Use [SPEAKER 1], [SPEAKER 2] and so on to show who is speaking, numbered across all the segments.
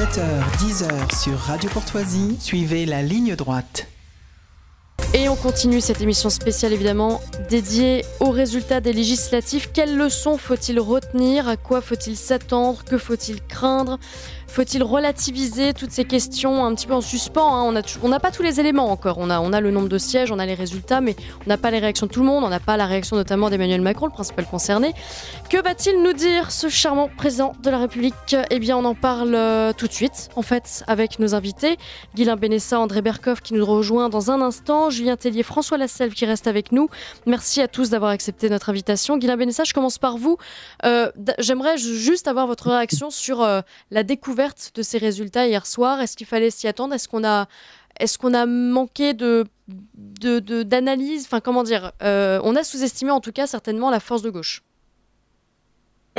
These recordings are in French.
[SPEAKER 1] 7h, 10h sur Radio Courtoisie, suivez la ligne droite.
[SPEAKER 2] Et on continue cette émission spéciale évidemment dédiée aux résultats des législatives. Quelles leçons faut-il retenir? À quoi faut-il s'attendre? Que faut-il craindre? Faut-il relativiser toutes ces questions un petit peu en suspens hein? On n'a pas tous les éléments encore. On a, on a le nombre de sièges, on a les résultats, mais on n'a pas les réactions de tout le monde. On n'a pas la réaction notamment d'Emmanuel Macron, le principal concerné. Que va-t-il nous dire, ce charmant président de la République? Eh bien, on en parle euh, tout de suite, en fait, avec nos invités. Guylain Benessa, André Berkoff qui nous rejoint dans un instant. Julien Tellier, François Lasselve qui reste avec nous. Merci à tous d'avoir accepté notre invitation. Guylain Benessa, je commence par vous. Euh, j'aimerais juste avoir votre réaction sur euh, la découverte de ces résultats hier soir Est-ce qu'il fallait s'y attendre? Est-ce qu'on a, est qu'on a manqué de, d'analyse? Enfin, comment dire euh, On a sous-estimé en tout cas certainement la force de gauche.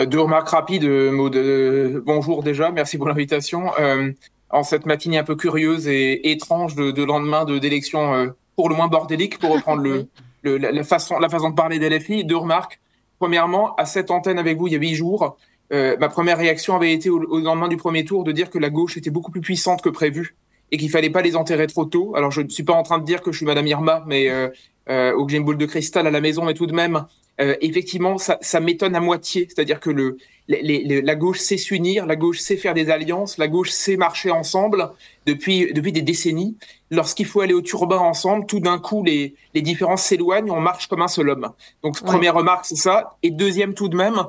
[SPEAKER 3] Deux remarques rapides, de bonjour déjà, merci pour l'invitation. Euh, en cette matinée un peu curieuse et étrange de, lendemain de d'élection pour le moins bordélique, pour reprendre le, la, façon, la façon de parler d'LFI, deux remarques. Premièrement, à cette antenne avec vous il y a huit jours, euh, ma première réaction avait été au, lendemain du premier tour de dire que la gauche était beaucoup plus puissante que prévu et qu'il fallait pas les enterrer trop tôt. Alors je ne suis pas en train de dire que je suis Madame Irma, mais euh, euh, ou que j'ai une boule de cristal à la maison, mais tout de même, euh, effectivement, ça, ça m'étonne à moitié. C'est-à-dire que le, les, la gauche sait s'unir, la gauche sait faire des alliances, la gauche sait marcher ensemble depuis depuis des décennies. Lorsqu'il faut aller au turbin ensemble, tout d'un coup, les, les différences s'éloignent, on marche comme un seul homme. Donc première remarque, c'est ça. Et deuxième, tout de même,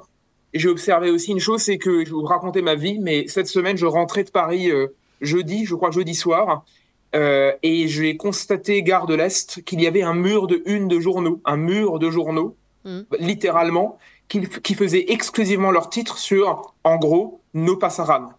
[SPEAKER 3] j'ai observé aussi une chose, c'est que je vous raconter ma vie, mais cette semaine, je rentrais de Paris euh, jeudi, je crois jeudi soir, euh, et j'ai constaté, gare de l'Est, qu'il y avait un mur de une de journaux, un mur de journaux, mmh. littéralement, qui, qui faisait exclusivement leur titre sur, en gros, nos passaran.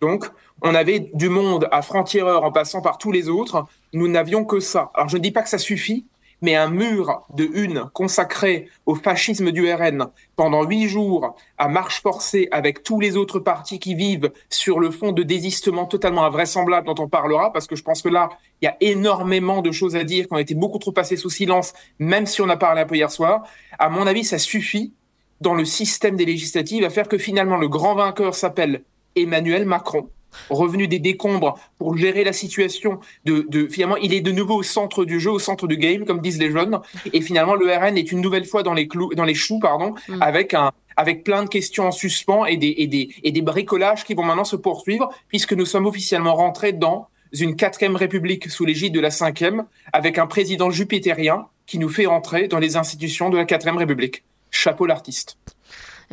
[SPEAKER 3] Donc, on avait du monde à franc-tireur en passant par tous les autres. Nous n'avions que ça. Alors, je ne dis pas que ça suffit, mais un mur de une consacré au fascisme du RN pendant huit jours à marche forcée avec tous les autres partis qui vivent sur le fond de désistement totalement invraisemblable dont on parlera, parce que je pense que là, il y a énormément de choses à dire qui ont été beaucoup trop passées sous silence, même si on a parlé un peu hier soir. À mon avis, ça suffit dans le système des législatives à faire que finalement le grand vainqueur s'appelle Emmanuel Macron revenu des décombres pour gérer la situation. De, de, finalement, il est de nouveau au centre du jeu, au centre du game, comme disent les jeunes. Et finalement, le RN est une nouvelle fois dans les clous, dans les choux, pardon, mm. avec un avec plein de questions en suspens et des, et des, et des bricolages qui vont maintenant se poursuivre, puisque nous sommes officiellement rentrés dans une quatrième république sous l'égide de la cinquième, avec un président jupitérien qui nous fait rentrer dans les institutions de la quatrième république. Chapeau l'artiste.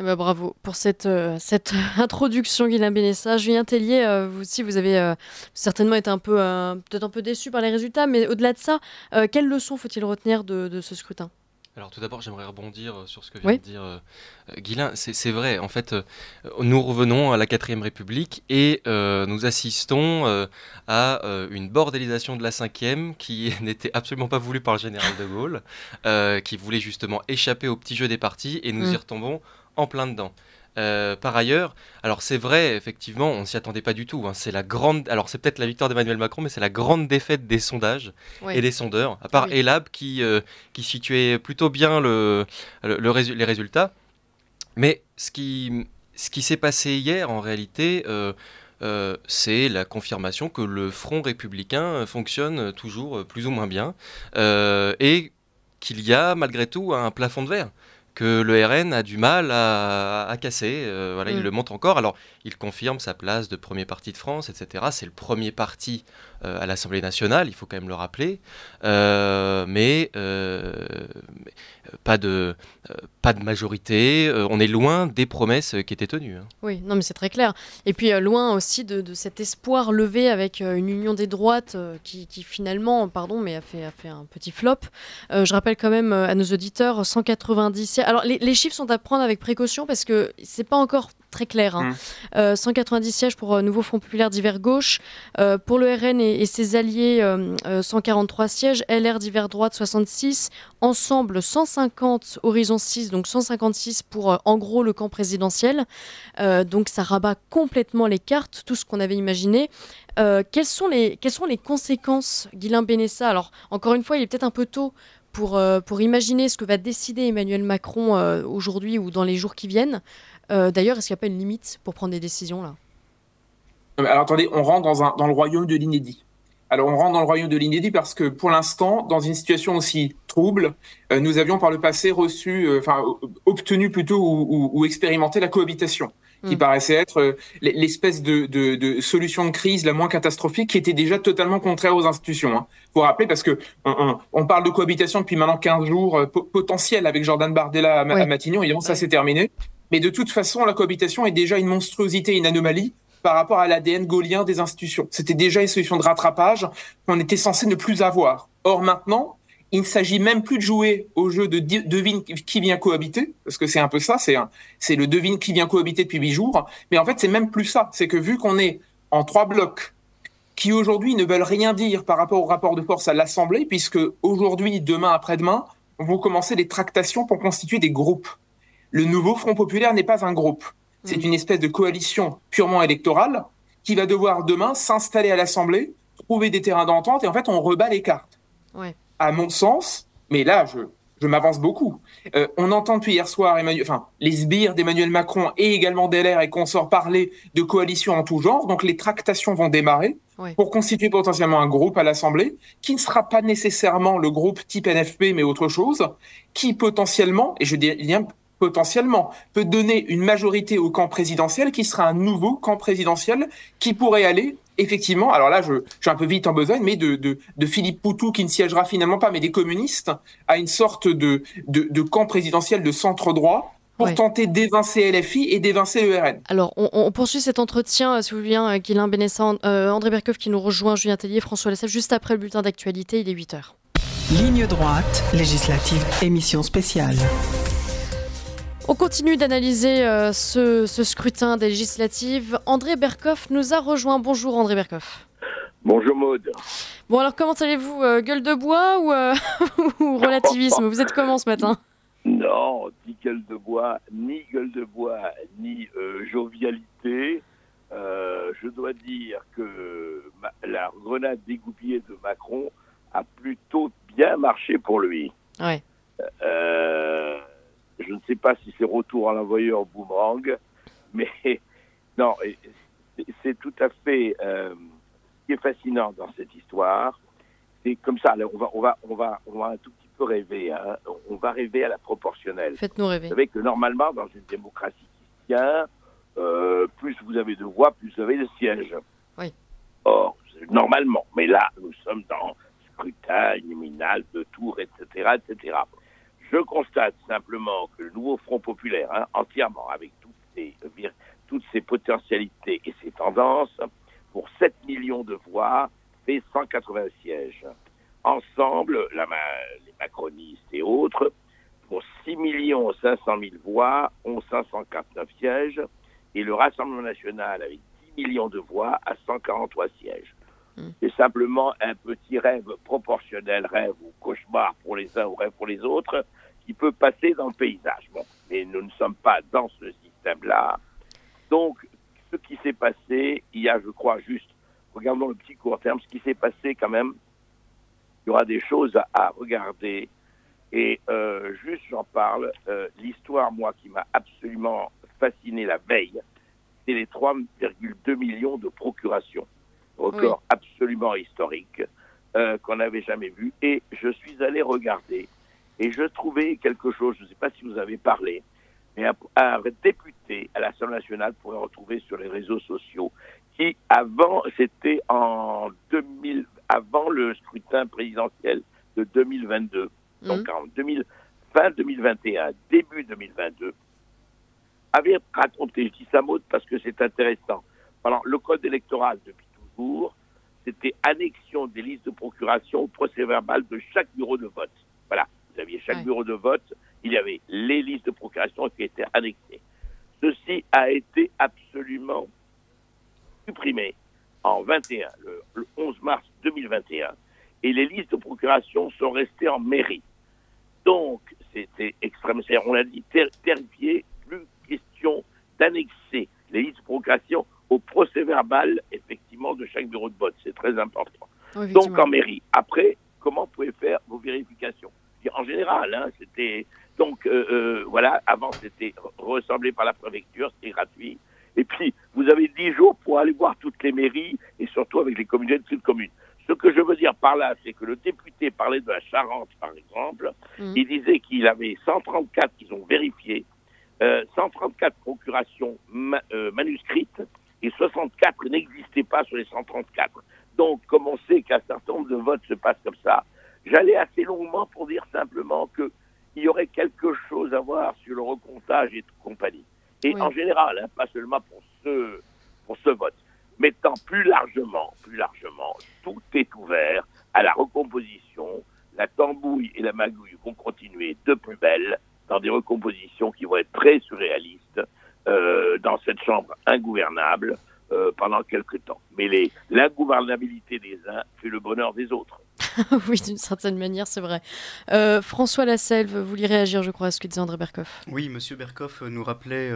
[SPEAKER 2] Eh ben, bravo pour cette, euh, cette introduction, Guilain Bénessa. Julien Tellier, euh, vous aussi, vous avez euh, certainement été un peu, peut-être un peu déçu par les résultats, mais au-delà de ça, quelles leçons faut-il retenir de, de ce scrutin?
[SPEAKER 4] Alors tout d'abord, j'aimerais rebondir sur ce que vient de dire euh, C'est vrai, en fait, nous revenons à la 4ème République et nous assistons à une bordélisation de la 5ème qui n'était absolument pas voulue par le général de Gaulle, qui voulait justement échapper au petit jeu des partis et nous mm. y retombons en plein dedans. Euh, par ailleurs, alors c'est vrai, effectivement, on s'y attendait pas du tout. Hein. C'est la grande, alors c'est peut-être la victoire d'Emmanuel Macron, mais c'est la grande défaite des sondages et des sondeurs. À part Elab qui euh, qui situait plutôt bien le, le, les résultats. Mais ce qui ce qui s'est passé hier, en réalité. Euh, c'est la confirmation que le front républicain fonctionne toujours plus ou moins bien et qu'il y a malgré tout un plafond de verre que le RN a du mal à, casser. Euh, voilà, Il mm. le montre encore. Alors, il confirme sa place de premier parti de France, etc. C'est le premier parti euh, à l'Assemblée nationale, il faut quand même le rappeler. Euh, mais, pas, de, pas de majorité. on est loin des promesses qui étaient tenues. Hein.
[SPEAKER 2] Oui, non, mais c'est très clair. Et puis, loin aussi de, cet espoir levé avec une union des droites qui, finalement, pardon, mais a fait, a fait un petit flop. je rappelle quand même à nos auditeurs 190 alors, les, chiffres sont à prendre avec précaution parce que c'est pas encore très clair. 190 hein. mmh. euh, sièges pour euh, Nouveau Front Populaire d'hiver gauche. Euh, pour le RN et, ses alliés, 143 sièges. LR d'hiver droite, 66. Ensemble, 150 Horizon 6, donc 156 pour en gros le camp présidentiel. donc ça rabat complètement les cartes, tout ce qu'on avait imaginé. quelles, sont les, quelles sont les conséquences, Guilain Benessa? Alors, encore une fois, il est peut-être un peu tôt pour, euh, pour imaginer ce que va décider Emmanuel Macron euh, aujourd'hui ou dans les jours qui viennent. Euh, d'ailleurs, est-ce qu'il n'y a pas une limite pour prendre des décisions là?
[SPEAKER 3] Alors attendez, on rentre dans, le royaume de l'inédit. Alors on rentre dans le royaume de l'inédit parce que pour l'instant, dans une situation aussi trouble, nous avions par le passé reçu, obtenu plutôt ou, expérimenté la cohabitation qui mm. paraissait être euh, l'espèce de, de, de, solution de crise la moins catastrophique, qui était déjà totalement contraire aux institutions. Hein. Vous vous rappelez, parce que on, on, parle de cohabitation depuis maintenant 15 jours euh, potentiel avec Jordan Bardella à, Matignon, évidemment, ça s'est terminé. Mais de toute façon, la cohabitation est déjà une monstruosité, une anomalie par rapport à l'ADN gaulien des institutions. C'était déjà une solution de rattrapage qu'on était censé ne plus avoir. Or maintenant, il ne s'agit même plus de jouer au jeu de devine qui vient cohabiter, parce que c'est un peu ça, c'est c'est le devine qui vient cohabiter depuis huit jours. Mais en fait, c'est même plus ça. C'est que vu qu'on est en trois blocs qui aujourd'hui ne veulent rien dire par rapport au rapport de force à l'Assemblée, puisque aujourd'hui, demain, après-demain, on va commencer les tractations pour constituer des groupes. Le nouveau Front populaire n'est pas un groupe. C'est mm. une espèce de coalition purement électorale qui va devoir demain s'installer à l'Assemblée, trouver des terrains d'entente, et en fait, on rebat les cartes. Ouais à mon sens, mais là, je, je m'avance beaucoup. Euh, on entend depuis hier soir Emmanuel, enfin, les sbires d'Emmanuel Macron et également d'LR et consorts parler de coalition en tout genre. Donc les tractations vont démarrer pour constituer potentiellement un groupe à l'Assemblée qui ne sera pas nécessairement le groupe type NFP, mais autre chose, qui potentiellement, et je dis bien potentiellement, peut donner une majorité au camp présidentiel qui sera un nouveau camp présidentiel qui pourrait aller effectivement, alors là, je, suis un peu vite en besogne, mais de, de, Philippe Poutou, qui ne siégera finalement pas, mais des communistes, à une sorte de, de, camp présidentiel de centre-droit pour tenter d'évincer LFI et d'évincer l'ERN.
[SPEAKER 2] Alors, on, poursuit cet entretien, euh, si vous voulez bien, euh, Guilain Bénessan, euh, André Berkoff qui nous rejoint, Julien Tellier, François Lessel, juste après le bulletin d'actualité, il est 8h.
[SPEAKER 1] Ligne droite, législative, émission spéciale.
[SPEAKER 2] On continue d'analyser euh, ce, scrutin des législatives. André Berkoff nous a rejoint. Bonjour André Berkoff.
[SPEAKER 5] Bonjour Maude.
[SPEAKER 2] Bon alors comment allez-vous euh, Gueule de bois ou, euh, relativisme? Vous êtes comment ce matin?
[SPEAKER 5] Non, ni gueule de bois, ni gueule de bois, ni jovialité. je dois dire que la grenade dégoupillée de Macron a plutôt bien marché pour lui.
[SPEAKER 2] Ouais.
[SPEAKER 5] Je ne sais pas si c'est retour à l'envoyeur boomerang, mais non, c'est tout à fait euh, ce qui est fascinant dans cette histoire. C'est comme ça. on va, on va, on va, on va un tout petit peu rêver. Hein. On va rêver à la proportionnelle.
[SPEAKER 2] Faites-nous rêver.
[SPEAKER 5] Vous savez que normalement, dans une démocratie qui tient, euh, plus vous avez de voix, plus vous avez de sièges.
[SPEAKER 2] Oui.
[SPEAKER 5] Or, normalement, mais là, nous sommes dans scrutin nominal de tours, etc., etc. Je constate simplement que le nouveau Front populaire, hein, entièrement avec toutes ses, toutes ses potentialités et ses tendances, pour 7 millions de voix, fait 180 sièges. Ensemble, la, les macronistes et autres, pour 6 500 000 voix, ont 549 sièges, et le Rassemblement national, avec 10 millions de voix, a 143 sièges. Hmm. C'est simplement un petit rêve proportionnel, rêve ou cauchemar pour les uns ou rêve pour les autres, qui peut passer dans le paysage. Bon, mais nous ne sommes pas dans ce système-là. Donc, ce qui s'est passé, il y a, je crois, juste, regardons le petit court terme, ce qui s'est passé quand même, il y aura des choses à, regarder. Et euh, juste, j'en parle, euh, l'histoire, moi, qui m'a absolument fasciné la veille, c'est les 3,2 millions de procurations. Record absolument historique euh, qu'on n'avait jamais vu. Et je suis allé regarder et je trouvais quelque chose, je ne sais pas si vous avez parlé, mais un, député à l'Assemblée nationale pourrait retrouver sur les réseaux sociaux, qui avant, c'était en 2000, avant le scrutin présidentiel de 2022, mmh. donc en 2000, fin 2021, début 2022, avait raconté, je dis ça mode parce que c'est intéressant, pendant le code électoral depuis toujours, c'était annexion des listes de procuration au procès verbal de chaque bureau de vote. Vous aviez chaque bureau de vote, il y avait les listes de procuration qui étaient annexées. Ceci a été absolument supprimé en 21, le, 11 mars 2021, et les listes de procuration sont restées en mairie. Donc, c'était extrêmement, on l'a dit, terrifié, plus question d'annexer les listes de procuration au procès verbal, effectivement, de chaque bureau de vote. C'est très important. Donc, en mairie. Après, comment vous pouvez faire vos vérifications? En général. Hein, c'était donc euh, euh, voilà. Avant, c'était ressemblé par la préfecture, c'était gratuit. Et puis, vous avez dix jours pour aller voir toutes les mairies et surtout avec les communautés de communes. Ce que je veux dire par là, c'est que le député parlait de la Charente, par exemple. Mm. Il disait qu'il avait 134 qu'ils ont vérifié, 134 euh, procurations euh, manuscrites et 64 n'existaient pas sur les 134. Donc, comme on sait qu'un certain nombre de votes se passent comme ça, j'allais assez longuement pour dire simplement qu'il y aurait quelque chose à voir sur le recomptage et compagnie. Et en général, hein, pas seulement pour ce, pour ce vote, mais tant plus largement, plus largement, tout est ouvert à la recomposition. La tambouille et la magouille vont continuer de plus belle dans des recompositions qui vont être très surréalistes euh, dans cette chambre ingouvernable euh, pendant quelques temps. Mais l'ingouvernabilité des uns fait le bonheur des autres.
[SPEAKER 2] oui, d'une certaine manière, c'est vrai. Euh, François Lasselve, vous voulez réagir, je crois, à ce que disait André Berkoff
[SPEAKER 6] Oui, Monsieur Berkoff nous rappelait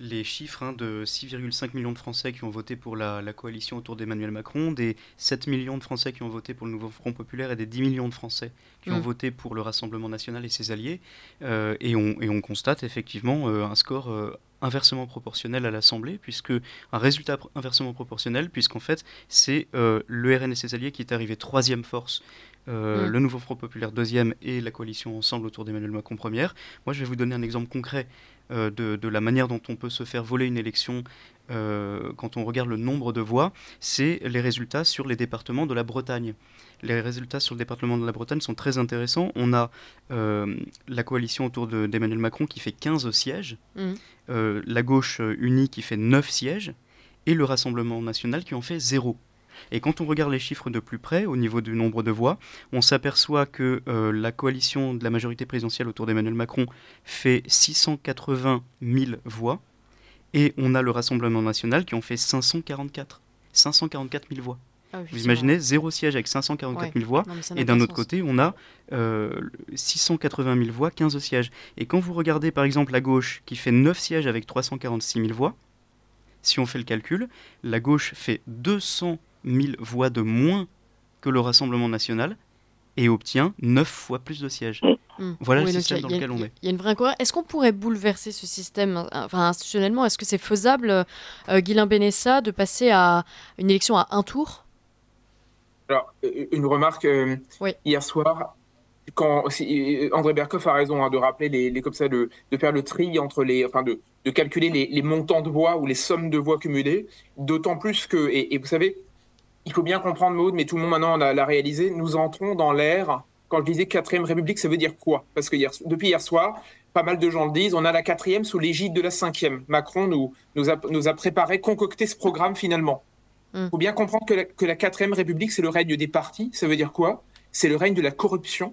[SPEAKER 6] les chiffres hein, de 6,5 millions de Français qui ont voté pour la, coalition autour d'Emmanuel Macron, des 7 millions de Français qui ont voté pour le nouveau Front Populaire et des 10 millions de Français qui ont mm. voté pour le Rassemblement National et ses alliés. Euh, et, on, et, on, constate effectivement euh, un score euh, inversement proportionnel à l'Assemblée, puisque un résultat inversement proportionnel, puisqu'en fait c'est le RN et ses alliés qui est arrivé troisième force mm. le nouveau Front Populaire deuxième et la coalition ensemble autour d'Emmanuel Macron première. Moi, je vais vous donner un exemple concret euh, de, la manière dont on peut se faire voler une élection euh, quand on regarde le nombre de voix, c'est les résultats sur les départements de la Bretagne. Les résultats sur le département de la Bretagne sont très intéressants. On a euh, la coalition autour d'Emmanuel Macron qui fait 15 sièges, mmh. la gauche unie qui fait 9 sièges, et le Rassemblement national qui en fait 0. Et quand on regarde les chiffres de plus près, au niveau du nombre de voix, on s'aperçoit que euh, la coalition de la majorité présidentielle autour d'Emmanuel Macron fait 680 000 voix, et on a le Rassemblement national qui en fait 544. 544 000 voix. Ah Vous imaginez, zéro siège avec 544 000 voix, et d'un autre côté, on a 680 euh, 000 voix, 15 sièges. Et quand vous regardez par exemple la gauche qui fait 9 sièges avec 346 000 voix, si on fait le calcul, la gauche fait 200 1000 voix de moins que le Rassemblement national et obtient 9 fois plus de sièges. Mm. Voilà le système dans lequel on est.
[SPEAKER 2] Il y a une vraie Est-ce qu'on pourrait bouleverser ce système euh, enfin, institutionnellement? Est-ce que c'est faisable, euh, Guilain Benessa, de passer à une élection à un tour?
[SPEAKER 3] Alors, une remarque. Euh, hier soir, quand André Berkoff a raison hein, de rappeler les, comme ça de, faire le tri entre les enfin de, de calculer les, montants de voix ou les sommes de voix cumulées d'autant plus que et, vous savez il faut bien comprendre, Maud, mais tout le monde maintenant l'a réalisé, nous entrons dans l'ère, quand je disais quatrième république, ça veut dire quoi? Parce que hier, depuis hier soir, pas mal de gens le disent, on a la quatrième sous l'égide de la cinquième. Macron nous, nous, a, nous a préparé, concocté ce programme finalement. Il hmm. faut bien comprendre que la, que la quatrième république, c'est le règne des partis. Ça veut dire quoi? C'est le règne de la corruption,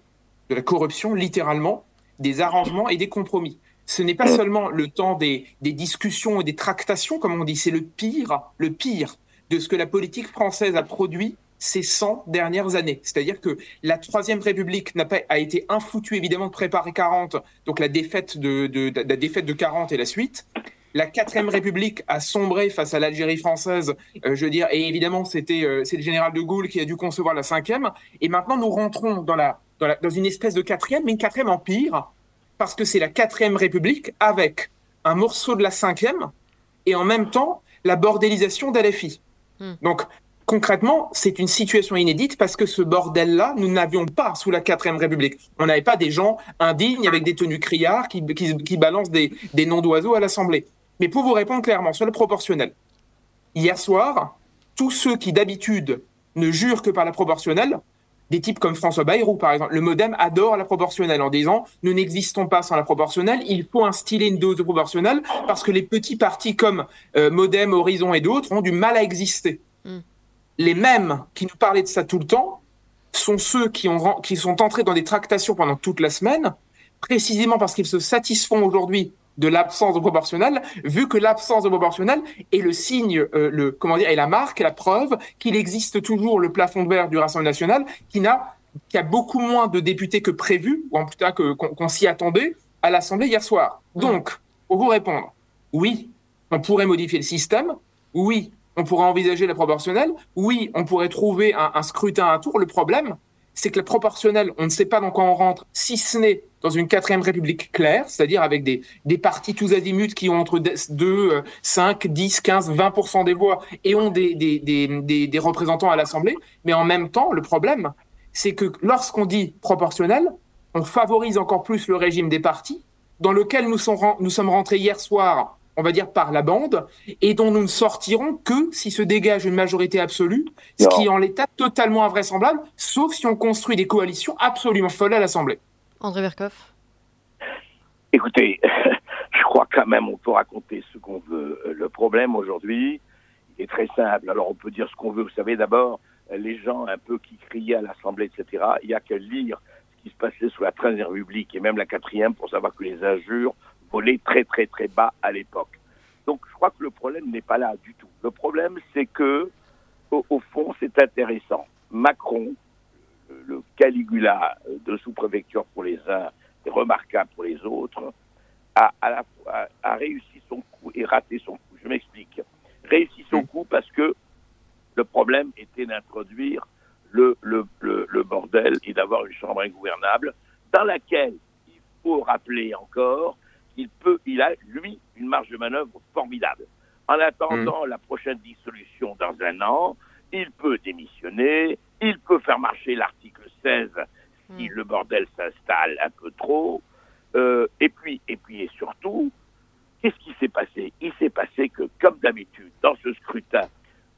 [SPEAKER 3] de la corruption littéralement, des arrangements et des compromis. Ce n'est pas seulement le temps des, des discussions et des tractations, comme on dit, c'est le pire, le pire de ce que la politique française a produit ces 100 dernières années. C'est-à-dire que la Troisième République n'a pas, a été infoutue, évidemment, de préparer 40, donc la défaite de, de, la défaite de 40 et la suite. La Quatrième République a sombré face à l'Algérie française, euh, je veux dire, et évidemment, c'était euh, c'est le général de Gaulle qui a dû concevoir la cinquième. Et maintenant, nous rentrons dans, la, dans, une espèce de quatrième, mais une quatrième empire, parce que c'est la Quatrième République avec un morceau de la cinquième, et en même temps, la bordélisation d'Alefi. Hmm. Donc, concrètement, c'est une situation inédite parce que ce bordel-là, nous n'avions pas sous la quatrième République. On n'avait pas des gens indignes avec des tenues criards qui, qui, balancent des, des noms d'oiseaux à l'Assemblée. Mais pour vous répondre clairement sur le proportionnel, hier soir, tous ceux qui d'habitude ne jurent que par la proportionnelle, des types comme François Bayrou, par exemple, le modem adore la proportionnelle en disant nous n'existons pas sans la proportionnelle, il faut instiller une dose de proportionnelle parce que les petits partis comme euh, Modem, Horizon et d'autres ont du mal à exister. Hmm. Les mêmes qui nous parlaient de ça tout le temps sont ceux qui, ont, qui sont entrés dans des tractations pendant toute la semaine, précisément parce qu'ils se satisfont aujourd'hui de l'absence de proportionnel, vu que l'absence de proportionnel est le signe, euh, le comment dire, est la marque, la preuve qu'il existe toujours le plafond de verre du Rassemblement national, qui n'a qui a beaucoup moins de députés que prévu, ou en tout cas qu'on s'y attendait à l'Assemblée hier soir. Donc, pour vous répondre, oui, on pourrait modifier le système, oui, on pourrait envisager la proportionnelle, oui, on pourrait trouver un, un scrutin à tour. Le problème, c'est que le proportionnel, on ne sait pas dans quoi on rentre, si ce n'est dans une quatrième république claire, c'est-à-dire avec des, des partis tous azimuts qui ont entre 2, 5, 10, 15, 20% des voix et ont des, des, des, des représentants à l'Assemblée. Mais en même temps, le problème, c'est que lorsqu'on dit proportionnel, on favorise encore plus le régime des partis, dans lequel nous, nous sommes rentrés hier soir on va dire par la bande, et dont nous ne sortirons que si se dégage une majorité absolue, ce qui est en l'état totalement invraisemblable, sauf si on construit des coalitions absolument folles à l'Assemblée.
[SPEAKER 2] André Verkoff
[SPEAKER 5] Écoutez, je crois quand même on peut raconter ce qu'on veut. Le problème aujourd'hui, est très simple. Alors on peut dire ce qu'on veut. Vous savez, d'abord, les gens un peu qui criaient à l'Assemblée, etc., il n'y a qu'à lire ce qui se passait sous la 13e République et même la 4e pour savoir que les injures volé très très très bas à l'époque. Donc je crois que le problème n'est pas là du tout. Le problème c'est que au, fond c'est intéressant. Macron, le Caligula de sous-préfecture pour les uns et remarquable pour les autres, a, à la fois, a réussi son coup et raté son coup. Je m'explique. Réussi son coup parce que le problème était d'introduire le, le, le, le, bordel et d'avoir une chambre ingouvernable dans laquelle, il faut rappeler encore, il peut, il a, lui, une marge de manœuvre formidable. En attendant mm. la prochaine dissolution dans un an, il peut démissionner, il peut faire marcher l'article 16 si mm. le bordel s'installe un peu trop. Euh, et puis, et puis, et surtout, qu'est-ce qui s'est passé? Il s'est passé que, comme d'habitude, dans ce scrutin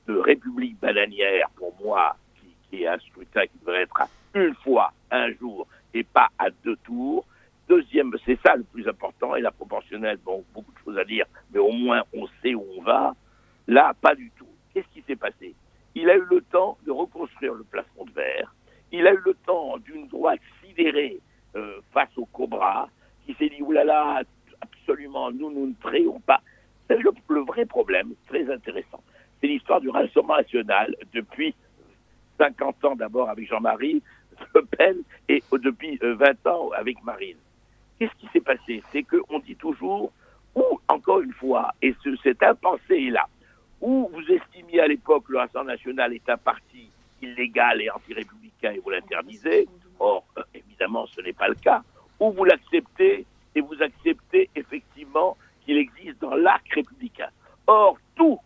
[SPEAKER 5] de République bananière, pour moi, qui, qui est un scrutin qui devrait être à une fois, un jour, et pas à deux tours, Deuxième, c'est ça le plus important, et la proportionnelle, bon, beaucoup de choses à dire, mais au moins on sait où on va. Là, pas du tout. Qu'est-ce qui s'est passé? Il a eu le temps de reconstruire le plafond de verre. Il a eu le temps d'une droite sidérée euh, face au Cobra, qui s'est dit, oulala, absolument, nous, nous ne créons pas. C'est le, le, vrai problème, très intéressant. C'est l'histoire du Rassemblement national depuis 50 ans d'abord avec Jean-Marie Le Pen et depuis 20 euh, ans avec Marine. Qu'est-ce qui s'est passé? C'est qu'on dit toujours, ou encore une fois, et ce, cet impensé là, où vous estimiez à l'époque le Rassemblement national est un parti illégal et anti-républicain et vous l'interdisez, or euh, évidemment ce n'est pas le cas, ou vous l'acceptez et vous acceptez effectivement qu'il existe dans l'arc républicain. Or, tout,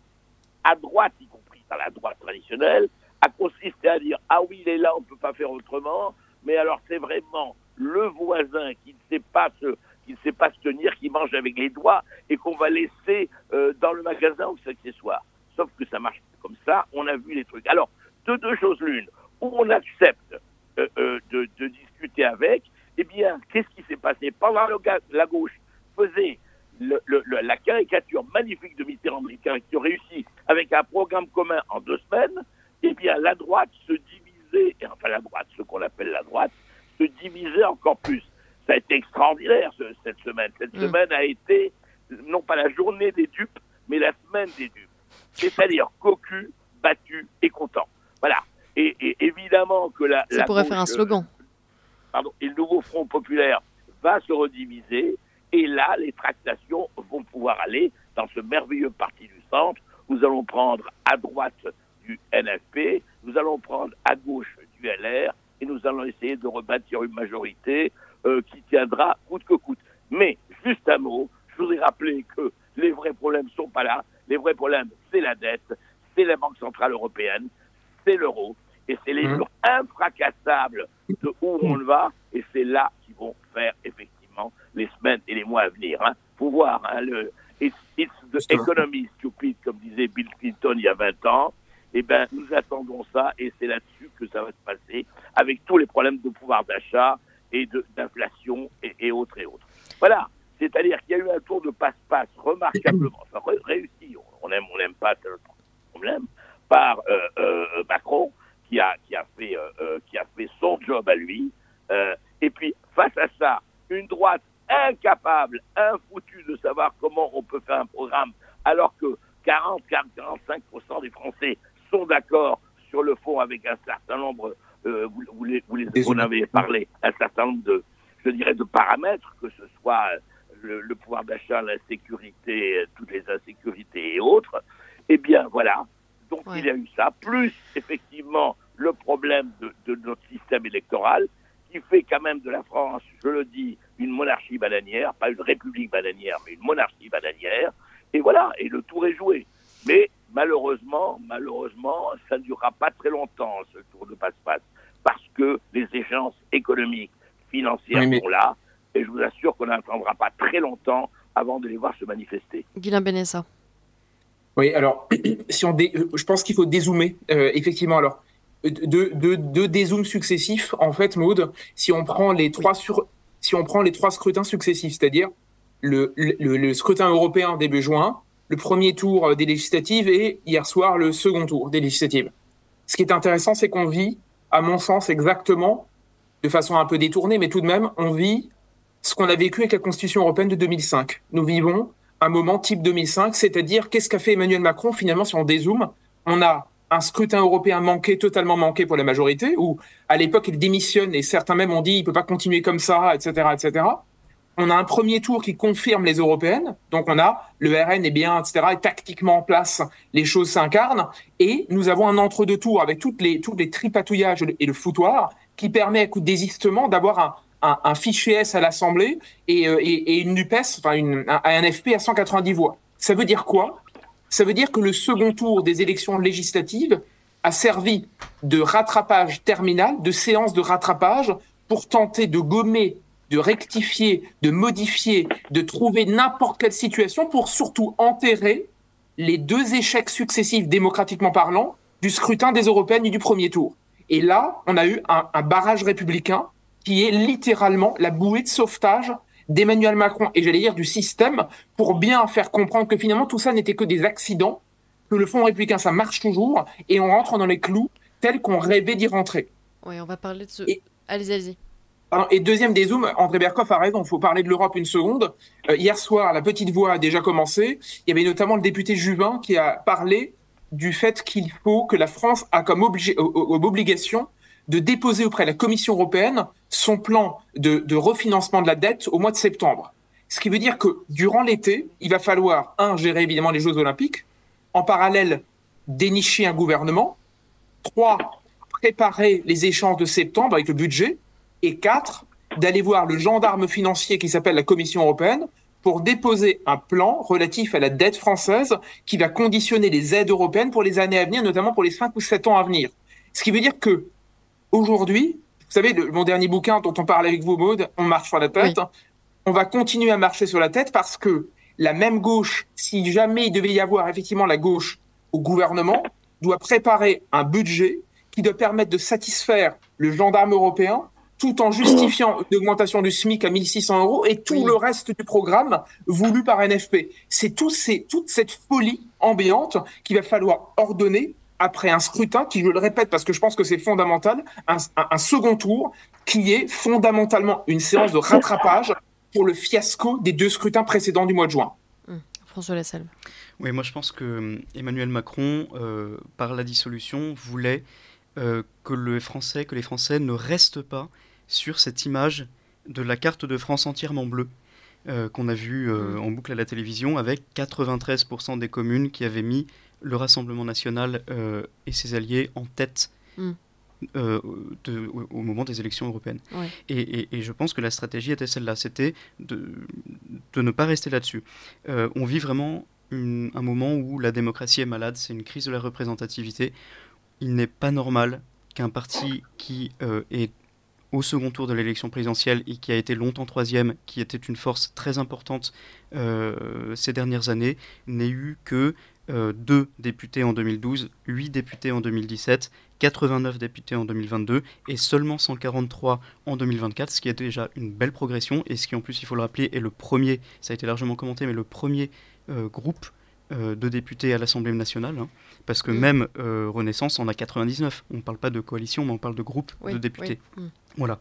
[SPEAKER 5] à droite, y compris dans la droite traditionnelle, a consisté à dire ah oui, il est là, on ne peut pas faire autrement, mais alors c'est vraiment le voisin qui ne sait pas se, tenir, qui mange avec les doigts et qu'on va laisser euh, dans le magasin ou ses accessoires. Sauf que ça marche comme ça, on a vu les trucs. Alors, de deux choses l'une, où on accepte euh, euh, de, discuter avec, eh bien, qu'est-ce qui s'est passé? Pendant le, la gauche faisait la caricature magnifique de Mitterrand, qui a réussi avec un programme commun en deux semaines, eh bien, la droite se divisait, enfin la droite, ce qu'on appelle la droite, se diviser encore plus. Ça a été extraordinaire cette semaine. Cette mm. semaine a été non pas la journée des dupes, mais la semaine des dupes. C'est-à-dire cocu, battu et content. Voilà. Et, évidemment que la.
[SPEAKER 2] Ça pourrait faire un slogan. Euh,
[SPEAKER 5] pardon. Et le nouveau Front populaire va se rediviser. Et là, les tractations vont pouvoir aller dans ce merveilleux parti du centre. Nous allons prendre à droite du NFP, nous allons prendre à gauche du LR, et nous allons essayer de rebâtir une majorité euh, qui tiendra coûte que coûte. Mais, juste un mot, je voudrais rappeler que les vrais problèmes ne sont pas là. Les vrais problèmes, c'est la dette, c'est la Banque Centrale Européenne, c'est l'euro, et c'est les jours mmh. infracassables de où on va, et c'est là qu'ils vont faire effectivement les semaines et les mois à venir. Hein. Faut voir, hein, le it's, it's the economy stupid, comme disait Bill Clinton il y a 20 ans eh ben, nous attendons ça et c'est là-dessus que ça va se passer avec tous les problèmes de pouvoir d'achat et d'inflation et, et, autres et autres. Voilà. C'est-à-dire qu'il y a eu un tour de passe-passe remarquablement enfin, réussi. On aime, on n'aime pas le problème par euh, euh, Macron qui a qui a fait euh, qui a fait son job à lui. et puis face à ça, une droite incapable, infoutue de savoir comment on peut faire un programme alors que 40, 45% des Français sont d'accord sur le fond avec un certain nombre, euh, vous, vous, les, vous, en avez parlé, un certain nombre de, je dirais, de paramètres, que ce soit le, le pouvoir d'achat, l'insécurité, toutes les insécurités et autres, eh bien voilà. Donc il y a eu ça, plus effectivement le problème de, de, notre système électoral qui fait quand même de la France, je le dis, une monarchie bananière, pas une république bananière, mais une monarchie bananière. Et voilà, et le tour est joué. Mais malheureusement, malheureusement, ça ne durera pas très longtemps, ce tour de passe-passe, parce que les échéances économiques, financières sont là, et je vous assure qu'on n'attendra pas très longtemps avant de les voir se manifester.
[SPEAKER 2] Guilain Benessa.
[SPEAKER 3] Oui, alors, si on je pense qu'il faut dézoomer, euh, effectivement. Alors, deux de, de dézooms successifs, en fait, Maude, si on prend les trois, sur, si on prend les trois scrutins successifs, c'est-à-dire le, le, le, scrutin européen début juin, le premier tour des législatives et hier soir le second tour des législatives. Ce qui est intéressant, c'est qu'on vit, à mon sens, exactement, de façon un peu détournée, mais tout de même, on vit ce qu'on a vécu avec la Constitution européenne de 2005. Nous vivons un moment type 2005, c'est-à-dire qu'est-ce qu'a fait Emmanuel Macron finalement si on dézoome On a un scrutin européen manqué, totalement manqué pour la majorité, où à l'époque il démissionne et certains même ont dit il peut pas continuer comme ça, etc., etc. On a un premier tour qui confirme les européennes, donc on a le RN est bien, etc., et tactiquement en place, les choses s'incarnent, et nous avons un entre-deux tours avec toutes les, tous les tripatouillages et le foutoir qui permet, à coup désistement, d'avoir un, un, fichier S à l'Assemblée et, euh, une NUPES, enfin une, un, FP à 190 voix. Ça veut dire quoi? Ça veut dire que le second tour des élections législatives a servi de rattrapage terminal, de séance de rattrapage pour tenter de gommer, de rectifier, de modifier, de trouver n'importe quelle situation pour surtout enterrer les deux échecs successifs démocratiquement parlant du scrutin des européennes et du premier tour. Et là, on a eu un barrage républicain qui est littéralement la bouée de sauvetage d'Emmanuel Macron et j'allais dire du système pour bien faire comprendre que finalement tout ça n'était que des accidents, que le Fonds républicain ça marche toujours et on rentre dans les clous tels qu'on rêvait d'y rentrer.
[SPEAKER 2] Oui, on va parler de ce. Allez-y, allez-y.
[SPEAKER 3] Et deuxième des zooms, André Berkoff a raison, il faut parler de l'Europe une seconde. Euh, hier soir, la petite voix a déjà commencé. Il y avait notamment le député Juvin qui a parlé du fait qu'il faut que la France a comme obligation de déposer auprès de la Commission européenne son plan de, refinancement de la dette au mois de septembre. Ce qui veut dire que durant l'été, il va falloir, un, gérer évidemment les Jeux olympiques, en parallèle, dénicher un gouvernement, trois, préparer les échanges de septembre avec le budget, et quatre, d'aller voir le gendarme financier qui s'appelle la Commission européenne pour déposer un plan relatif à la dette française qui va conditionner les aides européennes pour les années à venir, notamment pour les cinq ou sept ans à venir. Ce qui veut dire que Aujourd'hui, vous savez, mon dernier bouquin dont on parle avec vous, Maude, On marche sur la tête. On va continuer à marcher sur la tête parce que la même gauche, si jamais il devait y avoir effectivement la gauche au gouvernement, doit préparer un budget qui doit permettre de satisfaire le gendarme européen tout en justifiant une augmentation du SMIC à 1600 euros et tout le reste du programme voulu par NFP. C'est tout toute cette folie ambiante qu'il va falloir ordonner après un scrutin qui, je le répète parce que je pense que c'est fondamental, un, second tour qui est fondamentalement une séance de rattrapage pour le fiasco des deux scrutins précédents du mois de juin.
[SPEAKER 2] Hum, François Lassalle.
[SPEAKER 6] Oui, moi je pense que hum, Emmanuel Macron, euh, par la dissolution, voulait euh, que, le Français, que les Français ne restent pas sur cette image de la carte de France entièrement bleue. Euh, qu'on a vue hum. en boucle à la télévision avec 93% des communes qui avaient mis le Rassemblement national euh, et ses alliés en tête euh, au, moment des élections européennes. Et, je pense que la stratégie était celle-là, c'était de, ne pas rester là-dessus. Euh, on vit vraiment un moment où la démocratie est malade, c'est une crise de la représentativité. Il n'est pas normal qu'un parti qui est au second tour de l'élection présidentielle et qui a été longtemps troisième, qui était une force très importante ces dernières années, n'ait eu que euh, deux députés en 2012, 8 députés en 2017, 89 députés en 2022 et seulement 143 en 2024, ce qui est déjà une belle progression et ce qui en plus, il faut le rappeler, est le premier, ça a été largement commenté, mais le premier euh, groupe euh, de députés à l'Assemblée nationale, hein, parce que mm. même Renaissance en a 99. On ne parle pas de coalition, mais on parle de groupe de députés. Mm. Voilà.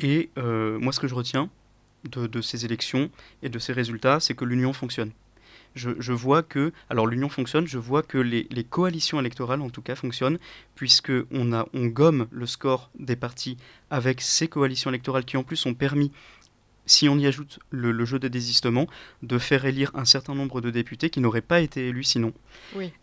[SPEAKER 6] Et moi, ce que je retiens de, de ces élections et de ces résultats, c'est que l'union fonctionne je, vois que, alors l'union fonctionne, je vois que les, coalitions électorales en tout cas fonctionnent, puisque on, a, on gomme le score des partis avec ces coalitions électorales qui en plus ont permis si on y ajoute le, jeu des désistements, de faire élire un certain nombre de députés qui n'auraient pas été élus sinon.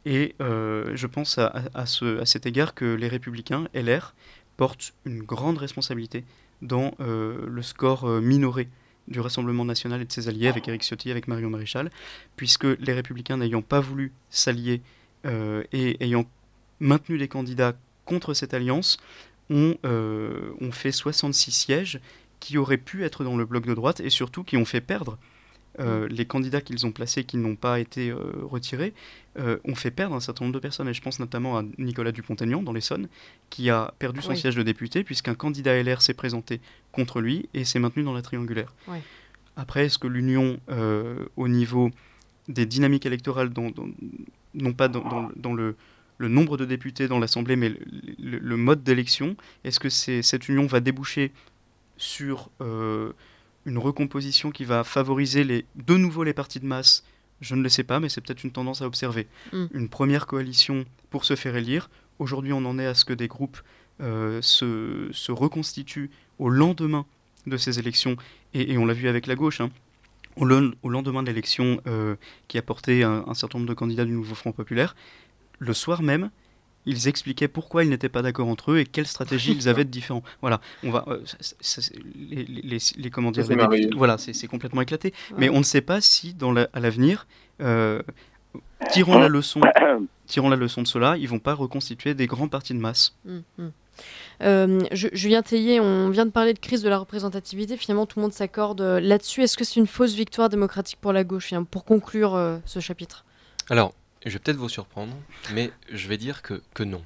[SPEAKER 6] Et euh, je pense à, ce, à, cet égard que les républicains, LR, portent une grande responsabilité dans euh, le score euh, minoré du Rassemblement national et de ses alliés avec Éric Ciotti, avec Marion Maréchal, puisque les républicains n'ayant pas voulu s'allier et ayant maintenu des candidats contre cette alliance, ont, ont fait 66 sièges qui auraient pu être dans le bloc de droite et surtout qui ont fait perdre euh, mm. les candidats qu'ils ont placés qui n'ont pas été euh, retirés euh, ont fait perdre un certain nombre de personnes. Et je pense notamment à Nicolas Dupont-Aignan dans l'Essonne, qui a perdu son siège de député puisqu'un candidat LR s'est présenté contre lui et s'est maintenu dans la triangulaire. Après, est-ce que l'union au niveau des dynamiques électorales, non pas dans, le, nombre de députés dans l'Assemblée, mais le, mode d'élection, est-ce que cette union va déboucher sur euh, une recomposition qui va favoriser les, de nouveau les partis de masse, je ne le sais pas, mais c'est peut-être une tendance à observer. Mm. Une première coalition pour se faire élire. Aujourd'hui, on en est à ce que des groupes euh, se, se, reconstituent au lendemain de ces élections, et, on l'a vu avec la gauche. Hein. Au, lendemain de l'élection euh, qui a porté un, un, certain nombre de candidats du Nouveau Front Populaire, le soir même, ils expliquaient pourquoi ils n'étaient pas d'accord entre eux et quelles stratégies ils avaient de différents. Voilà, on va, euh, les, les, les, comment dire, voilà, c'est complètement éclaté. Mais on ne sait pas si dans à l'avenir, euh, tirant la leçon, tirant la leçon de cela, ils vont pas reconstituer des grands partis de masse.
[SPEAKER 2] Hum, hum. Euh, Julien Théier, on vient de parler de crise de la représentativité. Finalement, tout le monde s'accorde là-dessus. Est-ce que c'est une fausse victoire démocratique pour la gauche Pour conclure ce chapitre?
[SPEAKER 4] Alors, je vais peut-être vous surprendre, mais je vais dire que, que non.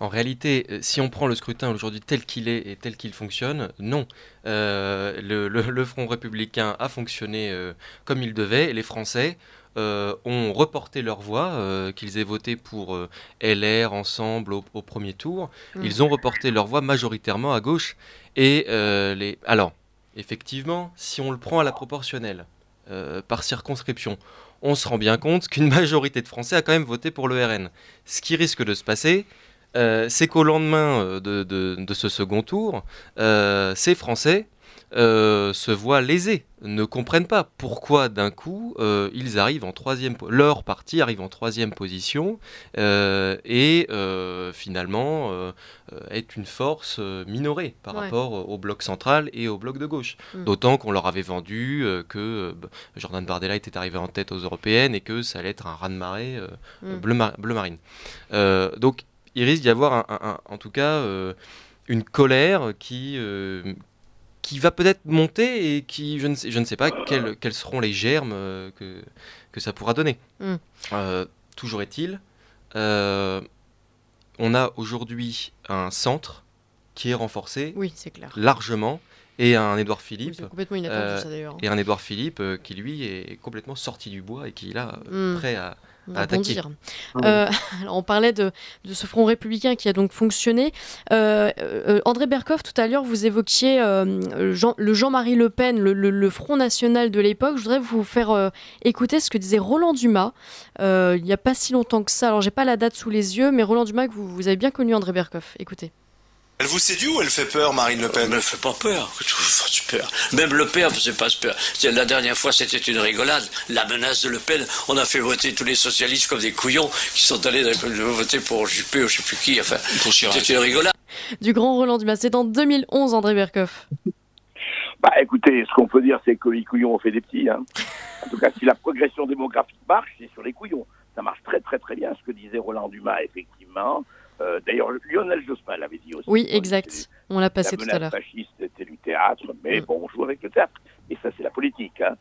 [SPEAKER 4] En réalité, euh, si on prend le scrutin aujourd'hui tel qu'il est et tel qu'il fonctionne, non. Euh, le, Front républicain a fonctionné euh, comme il devait et les Français ont reporté leur voix, qu'ils aient voté pour LR ensemble au, premier tour. Mmh. Ils ont reporté leur voix majoritairement à gauche. Et les... Alors, effectivement, si on le prend à la proportionnelle, par circonscription, on se rend bien compte qu'une majorité de Français a quand même voté pour le RN. Ce qui risque de se passer, euh, c'est qu'au lendemain euh, de, ce second tour, euh, ces Français euh, se voient lésés, ne comprennent pas pourquoi d'un coup euh, ils arrivent en troisième, leur parti arrive en troisième position euh, et finalement est une force minorée par rapport au bloc central et au bloc de gauche. Mm. D'autant qu'on leur avait vendu que Jordan Bardella était arrivé en tête aux européennes et que ça allait être un raz-de-marée mm. bleu, marine. donc il risque d'y avoir en tout cas une colère qui, qui va peut-être monter et qui, je ne sais, je ne sais pas quels, quels seront les germes euh, que, que ça pourra donner. Hmm. Euh, toujours est-il, euh, on a aujourd'hui un centre qui est renforcé
[SPEAKER 2] oui, c'est clair.
[SPEAKER 4] largement et un Édouard Philippe
[SPEAKER 2] complètement inattendu, ça,
[SPEAKER 4] et un Édouard Philippe qui lui est complètement sorti du bois et qui est là hmm. prêt à, à
[SPEAKER 2] euh, on parlait de, ce front républicain qui a donc fonctionné. Euh, euh, André Berkoff, tout à l'heure, vous évoquiez Jean, le Jean-Marie Le Pen, le, Front National de l'époque. Je voudrais vous faire écouter ce que disait Roland Dumas il n'y a pas si longtemps que ça. Alors, j'ai pas la date sous les yeux, mais Roland Dumas, vous, vous avez bien connu André Berkoff. Écoutez.
[SPEAKER 7] Elle vous séduit ou elle fait peur, Marine Le Pen
[SPEAKER 8] Elle ne fait pas peur. peur. Même Le Pen c'est pas peur. La dernière fois, c'était une rigolade. La menace de Le Pen, on a fait voter tous les socialistes comme des couillons qui sont allés voter pour Juppé ou je sais plus qui. Enfin, c'était une rigolade.
[SPEAKER 2] Du grand Roland Dumas. C'est en 2011, André Berkoff.
[SPEAKER 5] Bah écoutez, ce qu'on peut dire, c'est que les couillons ont fait des petits. Hein. En tout cas, si la progression démographique marche, c'est sur les couillons. Ça marche très très très bien, ce que disait Roland Dumas, effectivement. Euh, d'ailleurs, Lionel Jospin l'avait dit aussi.
[SPEAKER 2] Oui, exact. On l'a passé tout à l'heure.
[SPEAKER 5] La fasciste était du théâtre, mais mm. bon, on joue avec le théâtre. Et ça, c'est la politique. Hein.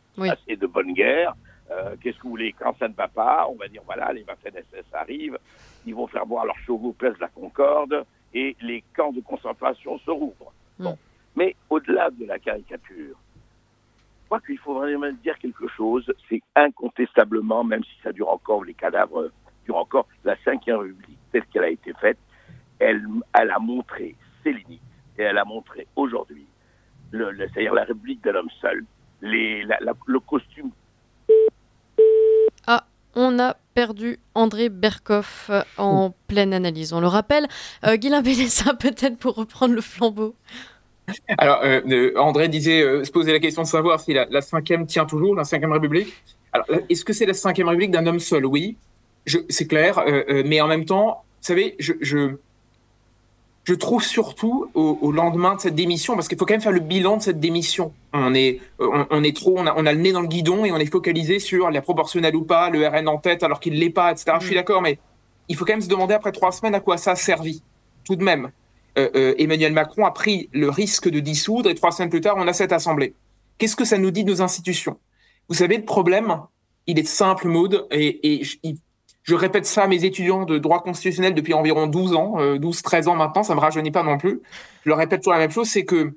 [SPEAKER 5] C'est de bonne guerre. Euh, qu'est-ce que vous voulez Quand ça ne va pas, on va dire voilà, les Waffen-SS arrivent, ils vont faire boire leurs chevaux place de la Concorde et les camps de concentration se rouvrent. Mm. Bon. Mais au-delà de la caricature, je crois qu'il faut vraiment dire quelque chose. C'est incontestablement, même si ça dure encore, les cadavres durent encore, la Ve République telle qu'elle a été faite, elle, elle a montré ses limites et elle a montré aujourd'hui, c'est-à-dire la République de l'homme seul, les, le costume.
[SPEAKER 2] Ah, on a perdu André Berkoff euh, en pleine analyse. On le rappelle. Euh, Guylain Bélessa, peut-être pour reprendre le flambeau.
[SPEAKER 3] Alors, euh, André disait, se poser la question de savoir si la, la cinquième tient toujours, la cinquième République. Alors, est-ce que c'est la cinquième République d'un homme seul? Oui, c'est clair, mais en même temps, vous savez, je, je, je trouve surtout au, lendemain de cette démission, parce qu'il faut quand même faire le bilan de cette démission. On est, on, est trop, on a, on a, le nez dans le guidon et on est focalisé sur la proportionnelle ou pas, le RN en tête alors qu'il l'est pas, etc. Je suis mm. d'accord, mais il faut quand même se demander après trois semaines à quoi ça a servi. Tout de même, euh, euh, Emmanuel Macron a pris le risque de dissoudre et trois semaines plus tard, on a cette assemblée. Qu'est-ce que ça nous dit de nos institutions? Vous savez, le problème, il est simple, mode, et, et je répète ça à mes étudiants de droit constitutionnel depuis environ 12 ans, 12-13 euh, ans maintenant, ça me rajeunit pas non plus. Je leur répète toujours la même chose, c'est que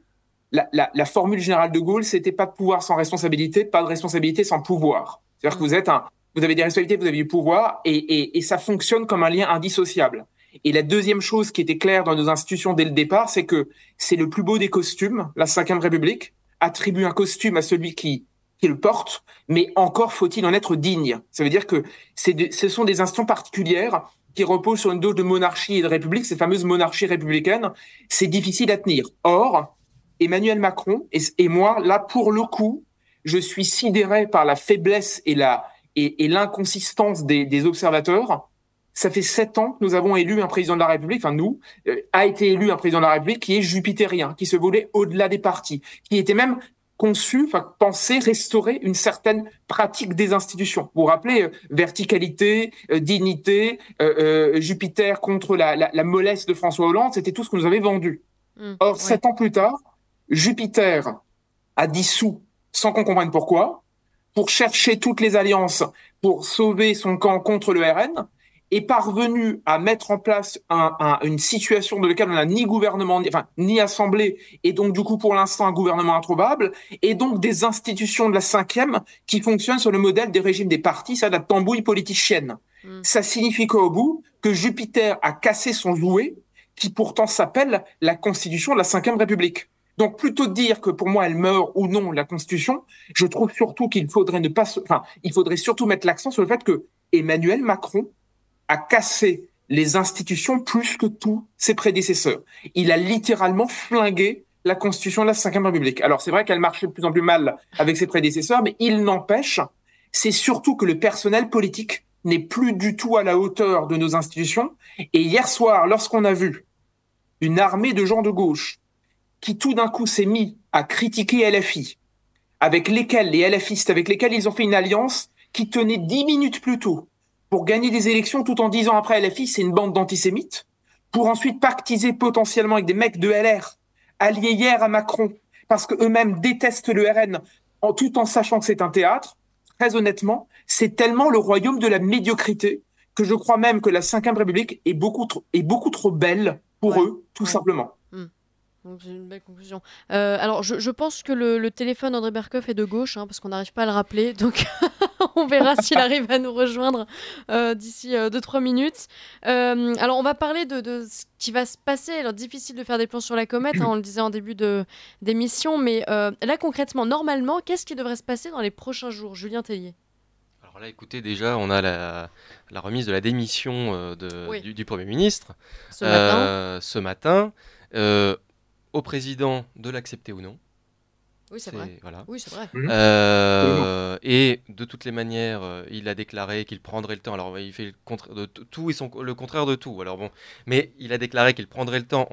[SPEAKER 3] la, la, la, formule générale de Gaulle, c'était pas de pouvoir sans responsabilité, pas de responsabilité sans pouvoir. C'est-à-dire que vous êtes un, vous avez des responsabilités, vous avez du pouvoir, et, et, et ça fonctionne comme un lien indissociable. Et la deuxième chose qui était claire dans nos institutions dès le départ, c'est que c'est le plus beau des costumes. La Ve République attribue un costume à celui qui qui le porte, mais encore faut-il en être digne. Ça veut dire que ce sont des instants particulières qui reposent sur une dose de monarchie et de république, ces fameuses monarchies républicaines. C'est difficile à tenir. Or, Emmanuel Macron et, moi, là, pour le coup, je suis sidéré par la faiblesse et la et, l'inconsistance des, des, observateurs. Ça fait sept ans que nous avons élu un président de la République, enfin nous, euh, a été élu un président de la République qui est jupitérien, qui se volait au-delà des partis, qui était même conçu, enfin pensé restaurer une certaine pratique des institutions. Vous vous rappelez euh, verticalité, euh, dignité, euh, Jupiter contre la, la, mollesse de François Hollande, c'était tout ce que nous avait vendu. Mmh, Or, sept ans plus tard, Jupiter a dissous, sans qu'on comprenne pourquoi, pour chercher toutes les alliances pour sauver son camp contre le RN, est parvenu à mettre en place un, une situation dans laquelle on n'a ni gouvernement, ni, enfin, ni assemblée, et donc du coup pour l'instant un gouvernement introuvable, et donc des institutions de la cinquième qui fonctionnent sur le modèle des régimes des partis, ça de la tambouille politicienne. Mm. Ça signifie qu'au bout, que Jupiter a cassé son jouet, qui pourtant s'appelle la Constitution de la cinquième République. Donc plutôt de dire que pour moi elle meurt ou non la Constitution, je trouve surtout qu'il faudrait ne pas, enfin il faudrait surtout mettre l'accent sur le fait que Emmanuel Macron a cassé les institutions plus que tous ses prédécesseurs. Il a littéralement flingué la constitution de la Ve République. Alors c'est vrai qu'elle marchait de plus en plus mal avec ses prédécesseurs, mais il n'empêche, c'est surtout que le personnel politique n'est plus du tout à la hauteur de nos institutions. Et hier soir, lorsqu'on a vu une armée de gens de gauche qui tout d'un coup s'est mis à critiquer LFI, avec lesquels les LFistes, avec lesquels ils ont fait une alliance qui tenait dix minutes plus tôt, pour gagner des élections tout en disant après LFI, c'est une bande d'antisémites, pour ensuite pactiser potentiellement avec des mecs de LR, alliés hier à Macron, parce qu'eux-mêmes détestent le RN, en, tout en sachant que c'est un théâtre, très honnêtement, c'est tellement le royaume de la médiocrité que je crois même que la Ve République est beaucoup trop, est beaucoup trop belle pour eux, tout simplement.
[SPEAKER 2] Hmm. Donc c'est une belle conclusion. Euh, alors je, pense que le, téléphone d'André Berkoff est de gauche, hein, parce qu'on n'arrive pas à le rappeler. Donc on verra s'il arrive à nous rejoindre euh, d'ici 2-3 euh, minutes. Euh, alors, on va parler de, ce qui va se passer. Alors, difficile de faire des plans sur la comète, hein, on le disait en début d'émission, mais là, concrètement, normalement, qu'est-ce qui devrait se passer dans les prochains jours Julien Tellier?
[SPEAKER 4] Alors là, écoutez, déjà, on a la, remise de la démission de, du, Premier ministre
[SPEAKER 2] ce matin,
[SPEAKER 4] ce matin au président de l'accepter ou non.
[SPEAKER 2] Oui, c'est vrai.
[SPEAKER 4] Voilà.
[SPEAKER 2] Oui, c'est vrai.
[SPEAKER 4] Mhm. Euh, et de toutes les manières, euh, il a déclaré qu'il prendrait le temps. Alors, il fait le, contre de tout et son, le contraire de tout. Alors bon, mais il a déclaré qu'il prendrait le temps.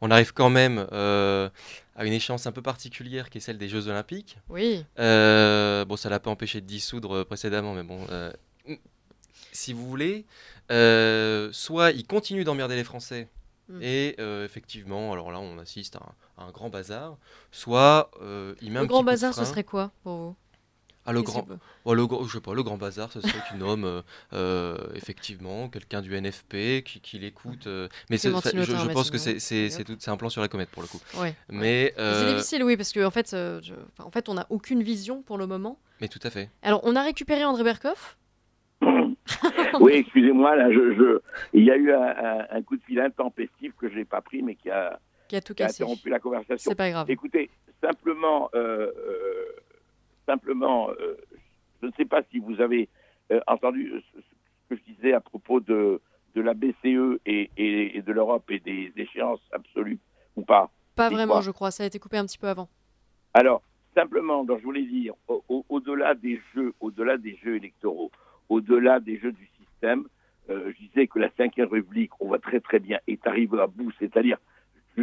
[SPEAKER 4] On, arrive quand même euh, à une échéance un peu particulière qui est celle des Jeux Olympiques.
[SPEAKER 2] Oui.
[SPEAKER 4] bon, ça l'a pas empêché de dissoudre précédemment, mais bon, si vous voulez, soit il continue d'emmerder les Français Mm. Et euh, effectivement, alors là, on assiste à un, grand bazar. Soit euh, il met
[SPEAKER 2] le
[SPEAKER 4] un
[SPEAKER 2] grand bazar, ce serait quoi pour vous?
[SPEAKER 4] Ah, le grand, oh, le, je sais pas, le grand bazar, ce serait qu'il nomme euh, effectivement quelqu'un du NFP qui, qui l'écoute. mais je, je pense que c'est c'est un plan sur la comète pour le coup.
[SPEAKER 2] Ouais,
[SPEAKER 4] mais
[SPEAKER 2] c'est difficile, oui, parce qu'en en fait, en fait, on n'a aucune vision pour le moment.
[SPEAKER 4] Mais tout à fait.
[SPEAKER 2] Alors, on a récupéré André Berkoff?
[SPEAKER 5] oui, excusez-moi, là, je, il y a eu un, coup de fil intempestif que je n'ai pas pris, mais qui a,
[SPEAKER 2] qui a, tout
[SPEAKER 5] interrompu la conversation.
[SPEAKER 2] C'est pas grave.
[SPEAKER 5] Écoutez, simplement, euh, euh, simplement, euh, je ne sais pas si vous avez entendu ce que je disais à propos de, de la BCE et, et, de l'Europe et des échéances absolues ou pas.
[SPEAKER 2] Pas vraiment, je crois. Ça a été coupé un petit peu avant.
[SPEAKER 5] Alors, simplement, donc, je voulais dire, au-delà des jeux, au-delà des jeux électoraux, au-delà des jeux du système, je disais que la Ve République, on voit très très bien, est arrivée à bout. C'est-à-dire, je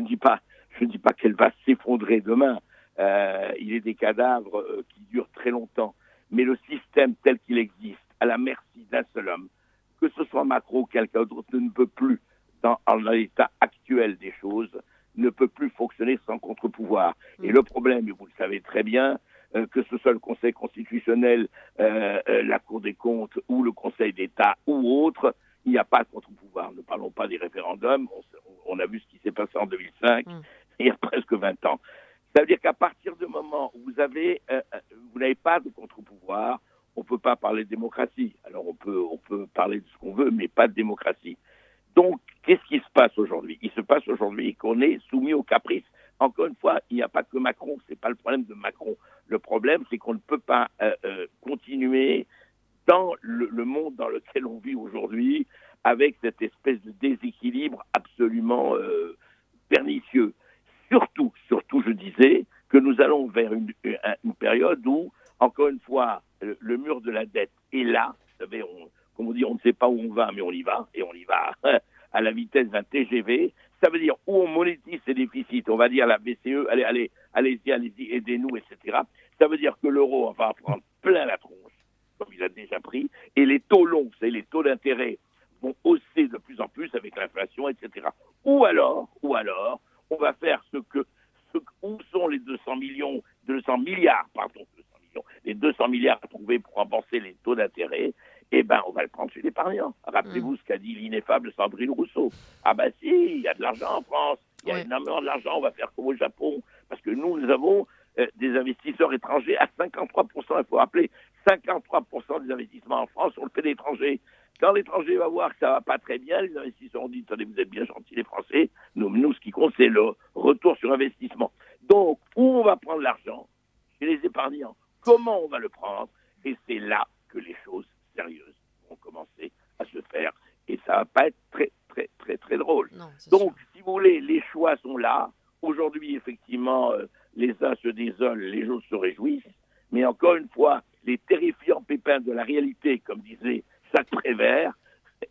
[SPEAKER 5] ne dis pas, qu'elle va s'effondrer demain. Euh, il est des cadavres euh, qui durent très longtemps, mais le système tel qu'il existe, à la merci d'un seul homme, que ce soit Macron ou quelqu'un d'autre, ne peut plus, dans, l'état actuel des choses, ne peut plus fonctionner sans contre-pouvoir. Et le problème, vous le savez très bien, euh, que ce soit le Conseil constitutionnel, la Cour des comptes ou le Conseil d'État ou autre, il n'y a pas de contre-pouvoir. Ne parlons pas des référendums. On, a vu ce qui s'est passé en 2005, mm. il y a presque 20 ans. Ça veut dire qu'à partir du moment où vous avez, vous n'avez pas de contre-pouvoir, on ne peut pas parler de démocratie. Alors on peut, on peut parler de ce qu'on veut, mais pas de démocratie. Donc, qu'est-ce qui se passe aujourd'hui? Il se passe aujourd'hui qu'on est soumis au caprice. Encore une fois, il n'y a pas que Macron, c'est pas le problème de Macron. Le problème, c'est qu'on ne peut pas euh, euh, continuer dans le, monde dans lequel on vit aujourd'hui avec cette espèce de déséquilibre absolument euh, pernicieux. Surtout, surtout, je disais que nous allons vers une, période où, encore une fois, le, mur de la dette est là. Vous savez, on, comme on dit, on ne sait pas où on va, mais on y va, et on y va à la vitesse d'un TGV. Ça veut dire où on monétise ses déficits, on va dire à la BCE, allez, allez, allez-y, allez-y, aidez-nous, etc. Ça veut dire que l'euro va prendre plein la tronche, comme il a déjà pris, et les taux longs, c'est les taux d'intérêt, vont hausser de plus en plus avec l'inflation, etc. Ou alors, ou alors, on va faire ce que, ce, où sont les 200 millions, 200 milliards, pardon, 200 millions, les 200 milliards à trouver pour rembourser les taux d'intérêt, eh ben, on va le prendre chez l'épargnant. Rappelez-vous mm. ce qu'a dit l'ineffable Sandrine Rousseau. Ah ben si, il y a de l'argent en France, il y a énormément de l'argent, on va faire comme au Japon, parce que nous, nous avons euh, des investisseurs étrangers à 53%. Il faut rappeler, 53% des investissements en France sont le fait d'étrangers. Quand l'étranger va voir que ça va pas très bien, les investisseurs ont dit, attendez, vous êtes bien gentils les Français, nous, nous ce qui compte, c'est le retour sur investissement. Donc, où on va prendre l'argent Chez les épargnants? Comment on va le prendre? Et c'est là que les choses sérieuses vont commencer à se faire. Et ça va pas être très, très, très, très drôle. Donc, si vous voulez, les choix sont là. Aujourd'hui, effectivement, euh, les uns se désolent, les autres se réjouissent. Mais encore une fois, les terrifiants pépins de la réalité, comme disait Jacques Prévert,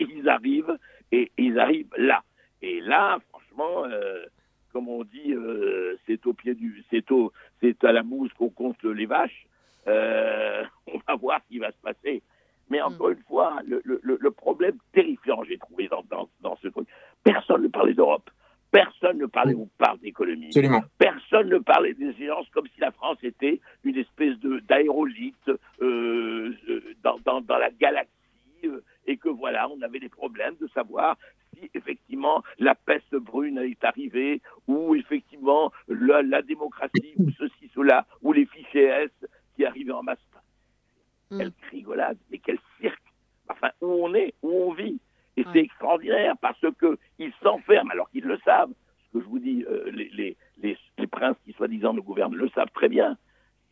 [SPEAKER 5] ils arrivent et ils arrivent là. Et là, franchement, euh, comme on dit, euh, c'est au pied du, c'est au, c'est à la mousse qu'on compte les vaches. on va voir ce qui va se passer. Mais mm. encore une fois, le, problème terrifiant, j'ai trouvé dans, dans, ce truc, personne ne parlait d'Europe. Personne ne parlait, on parle d'économie. Personne ne parlait des échéances comme si la France était une espèce d'aérolite euh, euh, dans, dans, la galaxie euh, et que voilà, on avait des problèmes de savoir si effectivement la peste brune est arrivée ou effectivement la, la démocratie ou ceci, cela, ou les fichiers S qui arrivaient en masse Mm. Quelle rigolade, mais quel cirque. Enfin, où on est, où on vit. Et c'est extraordinaire parce qu'ils s'enferment alors qu'ils le savent. Ce que je vous dis, euh, les, les, les, princes qui soi-disant nous gouvernent le savent très bien.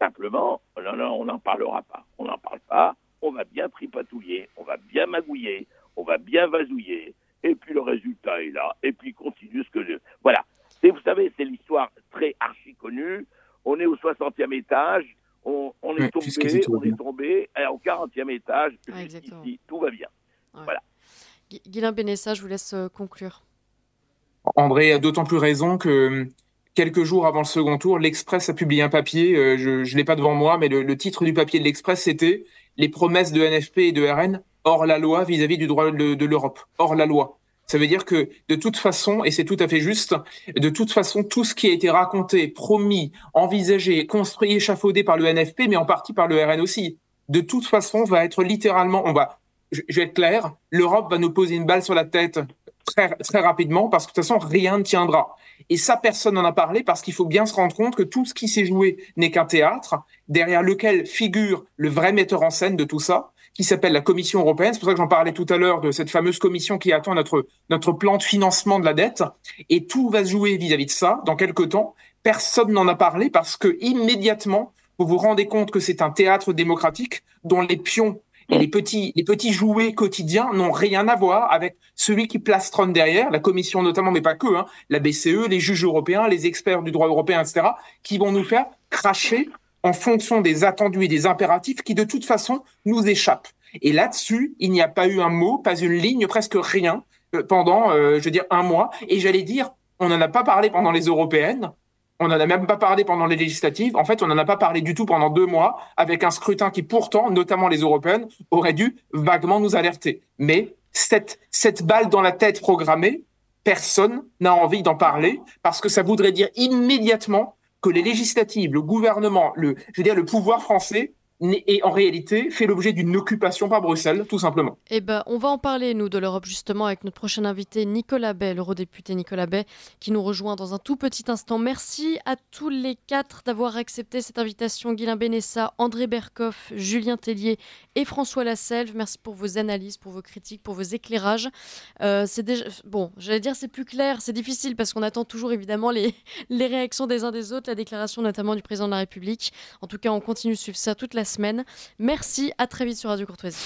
[SPEAKER 5] Simplement, non, non, on n'en parlera pas. On n'en parle pas. On va bien tripatouiller, on va bien magouiller, on va bien vasouiller. Et puis le résultat est là. Et puis continue ce que Voilà. Et vous savez, c'est l'histoire très archi connue. On est au 60e étage on, est tombé, on est tombé au 40e étage, ici, tout va bien. Voilà.
[SPEAKER 2] Guilain Bénessa, je vous laisse euh, conclure.
[SPEAKER 3] André a d'autant plus raison que euh, quelques jours avant le second tour, l'Express a publié un papier, euh, je ne l'ai pas devant moi, mais le, titre du papier de l'Express, c'était Les promesses de NFP et de RN hors la loi vis-à-vis du droit de l'Europe, hors la loi. Ça veut dire que de toute façon, et c'est tout à fait juste, de toute façon, tout ce qui a été raconté, promis, envisagé, construit, échafaudé par le NFP, mais en partie par le RN aussi, de toute façon, va être littéralement, on va, je, vais être clair, l'Europe va nous poser une balle sur la tête très, très rapidement parce que de toute façon, rien ne tiendra. Et ça, personne n'en a parlé parce qu'il faut bien se rendre compte que tout ce qui s'est joué n'est qu'un théâtre derrière lequel figure le vrai metteur en scène de tout ça qui s'appelle la Commission européenne. C'est pour ça que j'en parlais tout à l'heure de cette fameuse commission qui attend notre, notre plan de financement de la dette. Et tout va se jouer vis-à-vis de ça dans quelques temps. Personne n'en a parlé parce que immédiatement, vous vous rendez compte que c'est un théâtre démocratique dont les pions Et les petits, les petits jouets quotidiens n'ont rien à voir avec celui qui Trump derrière, la Commission notamment, mais pas que, hein, la BCE, les juges européens, les experts du droit européen, etc., qui vont nous faire cracher en fonction des attendus et des impératifs qui, de toute façon, nous échappent. Et là-dessus, il n'y a pas eu un mot, pas une ligne, presque rien euh, pendant, euh, je veux dire, un mois. Et j'allais dire, on n'en a pas parlé pendant les européennes. On n'en a même pas parlé pendant les législatives. En fait, on n'en a pas parlé du tout pendant deux mois, avec un scrutin qui pourtant, notamment les européennes, aurait dû vaguement nous alerter. Mais cette, cette balle dans la tête programmée, personne n'a envie d'en parler parce que ça voudrait dire immédiatement que les législatives, le gouvernement, le, je veux dire, le pouvoir français et en réalité fait l'objet d'une occupation par Bruxelles, tout simplement.
[SPEAKER 2] Eh ben, on va en parler, nous, de l'Europe, justement, avec notre prochain invité, Nicolas Bay, l'eurodéputé Nicolas Bay, qui nous rejoint dans un tout petit instant. Merci à tous les quatre d'avoir accepté cette invitation. Guylain Benessa, André Berkoff, Julien Tellier et François Lasselve. Merci pour vos analyses, pour vos critiques, pour vos éclairages. Euh, c'est déjà... Bon, j'allais dire c'est plus clair, c'est difficile parce qu'on attend toujours, évidemment, les... les réactions des uns des autres, la déclaration notamment du président de la République. En tout cas, on continue de suivre ça toute la Merci, à très vite sur Radio Courtoisie.